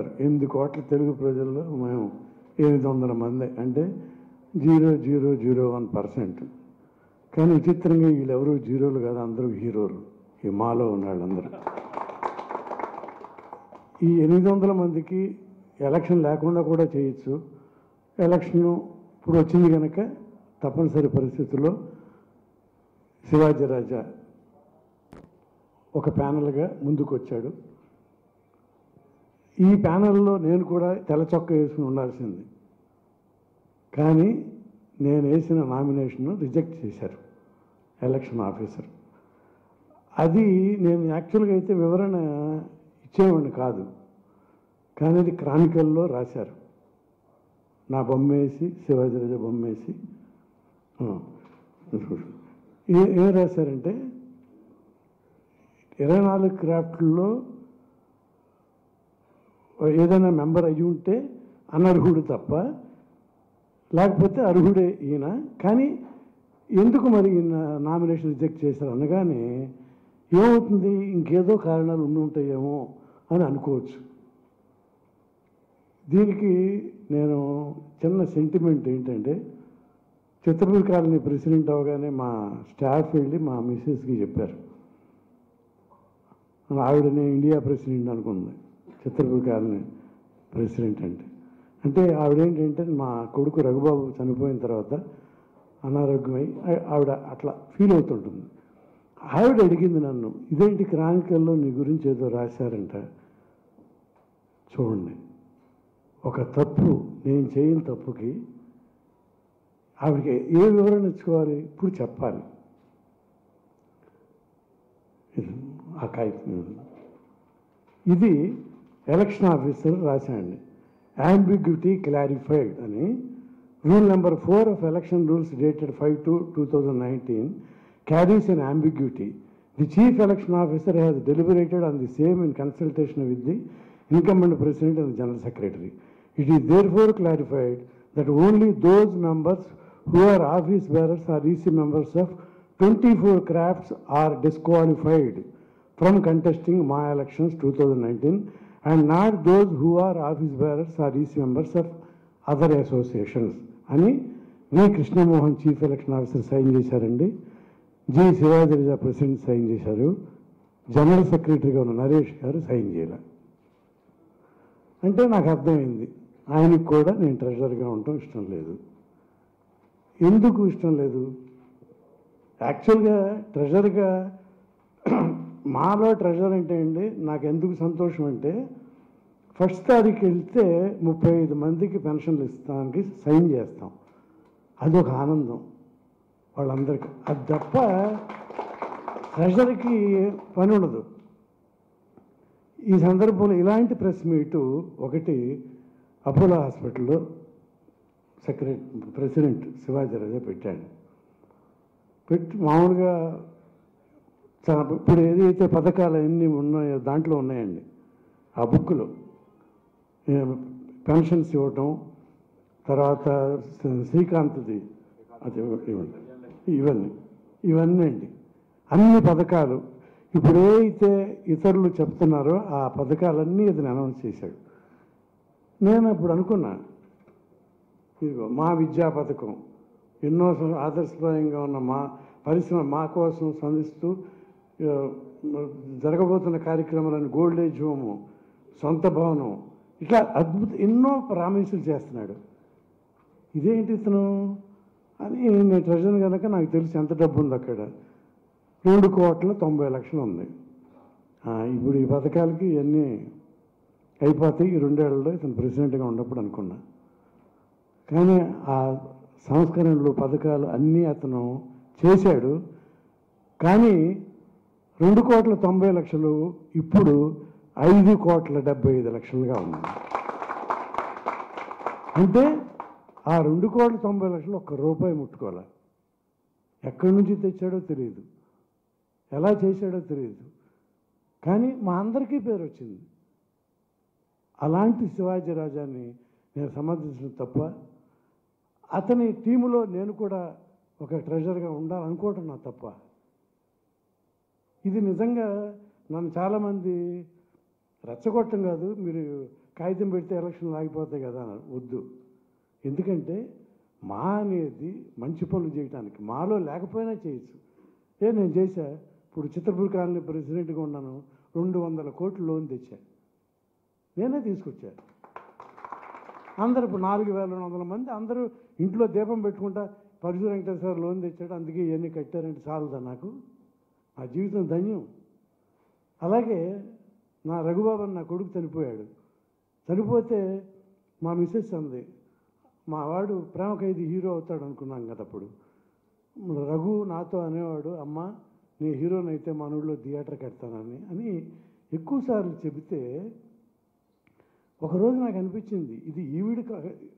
చెప్పారు ఎనిమిది కోట్ల తెలుగు ప్రజల్లో మేము ఎనిమిది వందల మంది అంటే zero zero zero one percent. కానీ విచిత్రంగా వీళ్ళెవరూ జీరోలు కాదు అందరూ హీరోలు. ఈ మాలో ఉన్న వాళ్ళందరూ ఈ ఎనిమిది వందల మందికి ఎలక్షన్ లేకుండా కూడా చేయొచ్చు. ఎలక్షన్ ఇప్పుడు వచ్చింది కనుక తప్పనిసరి పరిస్థితుల్లో శివాజీ రాజా ఒక ప్యానల్గా ముందుకు వచ్చాడు ఈ ప్యానల్లో నేను కూడా తెల్ల చొక్క వేసుకుని ఉండాల్సింది. కానీ నేను వేసిన నామినేషన్ను రిజెక్ట్ చేశారు ఎలక్షన్ ఆఫీసర్. అది నేను యాక్చువల్గా అయితే వివరణ ఇచ్చేవాడిని కాదు. కానీ అది క్రానికల్లో రాశారు. నా బొమ్మ వేసి శివాజీరాజా బొమ్మ వేసి ఏం రాశారంటే ఇరవై నాలుగు క్రాఫ్ట్లో ఏదైనా మెంబర్ అయి ఉంటే అనర్హుడు తప్ప లేకపోతే అర్హుడే ఈయన. కానీ ఎందుకు మరి ఈయన నామినేషన్ రిజెక్ట్ చేశారు అనగానే ఏమవుతుంది ఇంకేదో కారణాలు ఉండి ఉంటాయేమో అని అనుకోవచ్చు. దీనికి నేను చిన్న సెంటిమెంట్ ఏంటంటే చిత్రపూర్ కాలనీ ప్రెసిడెంట్ అవగానే మా స్టాఫ్ వెళ్ళి మా మిస్సెస్కి చెప్పారు. ఆవిడనే ఇండియా ప్రెసిడెంట్ అనుకుంది. చిత్రపూర్ కాలనీ ప్రెసిడెంట్ అంటే. అంటే ఆవిడేంటంటే మా కొడుకు రఘుబాబు చనిపోయిన తర్వాత అనారోగ్యమై ఆవిడ అట్లా ఫీల్ అవుతుంటుంది. ఆవిడ అడిగింది నన్ను ఇదేంటి క్రానికల్లో నీ గురించి ఏదో రాశారంట? చూడండి. ఒక తప్పు నేను చేయని తప్పుకి ఆవిడకి ఏ వివరణ ఇచ్చుకోవాలి? ఇప్పుడు చెప్పాలి. ఆ కాగితం ఇది. ఇది ఎలక్షన్ ఆఫీసర్ రాశాండి ambiguity క్లారిఫైడ్ అని rule number four of election rules dated five two two thousand nineteen carries an ambiguity the chief election officer has deliberated on the same in consultation with the incumbent president and the general secretary. It is therefore clarified that only those members who are office bearers or EC members of 24 crafts are disqualified from contesting my elections 2019 and not those who are office bearers are is members of other associations అని V Krishnamohan chief election officer sign చేశారండి. G శివాజరిజా president sign చేశారు. General సెక్రటరీగా ఉన్న నరేష్ గారు sign చేయాల. అంటే నాకు అర్థమైంది. ఆయనకు కూడా నేను ట్రెజర్గా ఉండటం ఇష్టం లేదు. ఎందుకు ఇష్టం లేదు? యాక్చువల్గా ట్రెజర్గా మాలో ట్రెజర్ అంటే అండి నాకు ఎందుకు సంతోషం అంటే ఫస్ట్ తారీఖు వెళ్తే ముప్పై ఐదు మందికి పెన్షన్లు ఇస్తానికి సైన్ చేస్తాం. అదొక ఆనందం వాళ్ళందరికీ. అది తప్ప ట్రెజర్కి పని ఉండదు. ఈ సందర్భంలో ఇలాంటి ప్రెస్ మీటు ఒకటి అపోలో హాస్పిటల్లో సెక్రటరీ ప్రెసిడెంట్ శివాజీ రాజా పెట్టాడు. పెట్టి మామూలుగా ఇప్పుడు ఏదైతే పథకాలు అన్నీ ఉన్నాయో దాంట్లో ఉన్నాయండి. ఆ బుక్లో పెన్షన్స్ ఇవ్వటం తర్వాత శ్రీకాంత్ది అది ఇవ్వండి. ఇవన్నీ. ఇవన్నీ అండి. అన్ని పథకాలు. ఇప్పుడు ఏదైతే ఇతరులు చెప్తున్నారో ఆ పథకాలన్నీ ఇతను అనౌన్స్ చేశాడు. నేను అప్పుడు అనుకున్నా ఇదిగో మా విద్యా పథకం. ఎన్నో ఆదర్శప్రాయంగా ఉన్న మా పరిశ్రమ మా కోసం స్పందిస్తూ జరగబోతున్న కార్యక్రమాలను గోల్డ్ ఏజ్ హోము సొంత భవనం ఇట్లా అద్భుత ఎన్నో ప్రామిసులు చేస్తున్నాడు. ఇదేంటి ఇతను? అని నేను ట్రెజర్ కనుక నాకు తెలిసి ఎంత డబ్బు ఉంది అక్కడ. రెండు కోట్ల తొంభై లక్షలు ఉంది. ఇప్పుడు ఈ పథకాలకి ఇవన్నీ అయిపోతాయి. ఈ రెండేళ్ళలో ఇతను ప్రెసిడెంట్గా ఉన్నప్పుడు అనుకున్నా. కానీ ఆ సంస్కరణలు పథకాలు అన్నీ అతను చేశాడు. కానీ రెండు కోట్ల తొంభై లక్షలు ఇప్పుడు ఐదు కోట్ల డెబ్బై ఐదు లక్షలుగా ఉంది అంటే ఆ రెండు కోట్ల తొంభై లక్షలు ఒక్క రూపాయి ముట్టుకోవాలి ఎక్కడి నుంచి తెచ్చాడో తెలియదు. ఎలా చేశాడో తెలియదు. కానీ మా అందరికీ పేరు వచ్చింది. అలాంటి శివాజీ రాజాన్ని నేను సమర్థించడం తప్ప అతని టీములో నేను కూడా ఒక ట్రెజర్గా ఉండాలనుకోవటం నా తప్ప ఇది నిజంగా నన్ను చాలామంది రెచ్చగొట్టం కాదు మీరు కాగితం పెడితే ఎలక్షన్లు ఆగిపోతాయి కదా అన్నారు. వద్దు. ఎందుకంటే మా అనేది మంచి పనులు చేయడానికి మాలో లేకపోయినా చేయొచ్చు. ఏ నేను చేశా. ఇప్పుడు చిత్రపూర్ కాలనీ ప్రెసిడెంట్గా ఉన్నాను రెండు వందల కోట్లు లోన్ తెచ్చా. నేనే తీసుకొచ్చా. అందరు ఇప్పుడు నాలుగు వేల రెండు వందల మంది అందరూ ఇంట్లో దీపం పెట్టుకుంటా పరశు వెంకటేశ్వర లోన్ తెచ్చాడు అందుకే ఇవన్నీ కట్టారంటే చాలదా నాకు? నా జీవితం ధన్యం. అలాగే నా రఘుబాబు నా కొడుకు చనిపోయాడు. చనిపోతే మా మిస్సెస్ అంది మా వాడు ప్రేమ ఖైదీ హీరో అవుతాడు అనుకున్నాం కదా అప్పుడు. రఘు నాతో అనేవాడు అమ్మ నీ హీరోని అయితే మన ఊళ్ళో థియేటర్ కడతానని అని ఎక్కువసార్లు చెబితే ఒకరోజు నాకు అనిపించింది ఇది ఈవిడ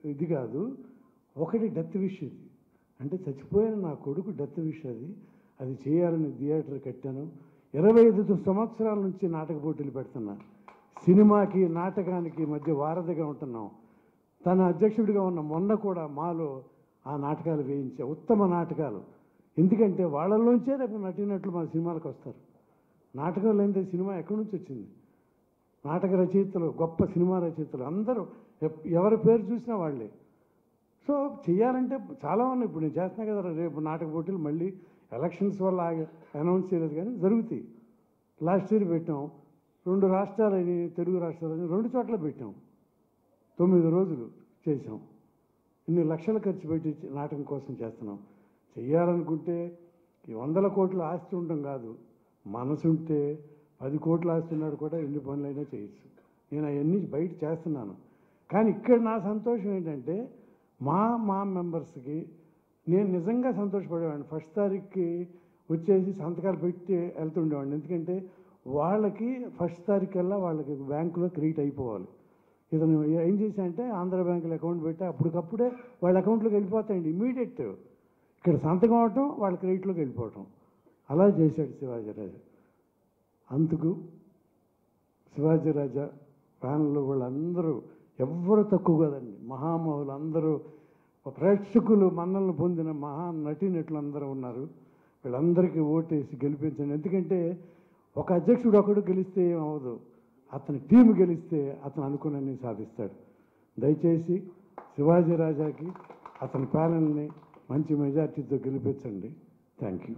ఇది కాదు ఒకటి డెత్ విష్ ఇది. అంటే చచ్చిపోయిన నా కొడుకు డెత్ విష్ అది. అది చేయాలని థియేటర్ కట్టాను. ఇరవై ఐదు సంవత్సరాల నుంచి నాటక పోటీలు పెడుతున్నా. సినిమాకి నాటకానికి మధ్య వారధిగా ఉంటున్నాం. తన అధ్యక్షుడిగా ఉన్న మొన్న కూడా మాలో ఆ నాటకాలు వేయించే. ఉత్తమ నాటకాలు. ఎందుకంటే వాళ్ళలోంచే రేపు నటినట్లు మా సినిమాలకు వస్తారు. నాటకం లేనిదే సినిమా ఎక్కడి నుంచి వచ్చింది? నాటక రచయితలు గొప్ప సినిమా రచయితలు అందరూ ఎవరి పేరు చూసినా వాళ్ళే. సో చేయాలంటే చాలా ఉన్నాయి. ఇప్పుడు నేను చేస్తున్నా కదా రేపు నాటక పోటీలు మళ్ళీ ఎలక్షన్స్ వల్ల అనౌన్స్ చేయలేదు కానీ జరుగుతాయి. లాస్ట్ ఇయర్ పెట్టాం. రెండు రాష్ట్రాలని తెలుగు రాష్ట్రాలని రెండు చోట్ల పెట్టాం. తొమ్మిది రోజులు చేసాం ఇన్ని లక్షలు ఖర్చు పెట్టి నాటకం కోసం చేస్తున్నాం. చెయ్యాలనుకుంటే ఈ వందల కోట్లు ఆస్తి ఉండడం కాదు. మనసు ఉంటే పది కోట్లు ఆస్తి ఉన్నాడు కూడా ఎన్ని పనులైనా చేయొచ్చు. నేను అవన్నీ బయట చేస్తున్నాను. కానీ ఇక్కడ నా సంతోషం ఏంటంటే మా మా మెంబర్స్కి నేను నిజంగా సంతోషపడేవాడిని. ఫస్ట్ తారీఖుకి వచ్చేసి సంతకాలు పెట్టి వెళ్తుండేవాడిని. ఎందుకంటే వాళ్ళకి ఫస్ట్ తారీఖు కల్లా వాళ్ళకి బ్యాంకులో క్రియేట్ అయిపోవాలి. ఇతను ఏం చేశానంటే ఆంధ్ర బ్యాంకులో అకౌంట్ పెట్టి అప్పటికప్పుడే వాళ్ళ అకౌంట్లోకి వెళ్ళిపోతాయండి ఇమీడియట్ ఇక్కడ సంతకం అవటం వాళ్ళ క్రెడిట్లోకి వెళ్ళిపోవటం. అలా చేశాడు శివాజీరాజా. అందుకు శివాజీరాజా ఫ్యాన్లు వాళ్ళందరూ ఎవ్వరు తక్కువ కదండి. మహామహులు అందరూ ప్రేక్షకులు మన్నలను పొందిన మహా నటీనటులందరూ ఉన్నారు. వీళ్ళందరికీ ఓటేసి గెలిపించండి. ఎందుకంటే ఒక అధ్యక్షుడు ఒకడు గెలిస్తే ఏమవదు అతని టీం గెలిస్తే అతను అనుకున్నన్ని సాధిస్తాడు. దయచేసి శివాజీ రాజాకి అతని ప్యానల్ని మంచి మెజార్టీతో గెలిపించండి. Thank you.